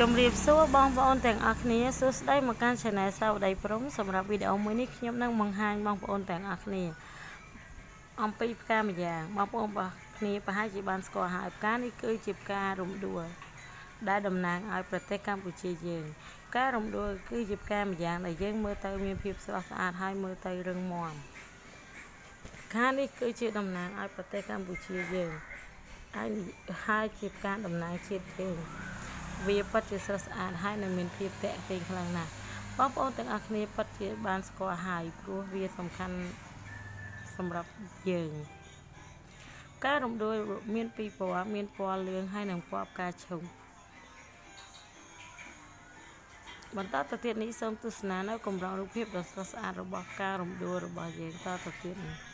ជំរាបសួរបងប្អូនទាំងអស់គ្នាសួស្តីមកកាន់ Channel សាវដីព្រំសម្រាប់វីដេអូមួយនេះខ្ញុំនឹងបង្ហាញបងប្អូនទាំងអស់គ្នា អំពីផ្កាម្យ៉ាងបងប្អូនរបស់គ្នាប្រហែលជាបានស្គាល់ហើយផ្កានេះគឺជាផ្ការំដួលដែលតំណាងឲ្យប្រទេសកម្ពុជាយើងផ្ការំដួលគឺជាផ្កាម្យ៉ាងដែលយើងមើលទៅមានភាពស្រស់ស្អាតហើយមើលទៅរឹងមាំផ្កានេះគឺជាតំណាងឲ្យប្រទេសកម្ពុជាយើងហើយហើយជាផ្កាតំណាងជាតិយើង វាពិតជាស្រស់ស្អាតហើយនឹងមានភាពតាក់ទាញខ្លាំងណាស់បងប្អូនទាំងអស់គ្នាពិតជាបានស្គាល់ហើយព្រោះវាសំខាន់សម្រាប់យើងការរំដួលមានពីរពណ៌មានពណ៌លឿងហើយនិងពណ៌ផ្កាឈូកបន្តទៅទៀតនេះសូមទស្សនានៅកម្រងរូបភាពដ៏ស្រស់ស្អាតរបស់ការរំដួលរបស់យើងតទៅទៀតនេះ